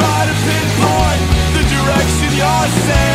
try to pinpoint the direction you're saying.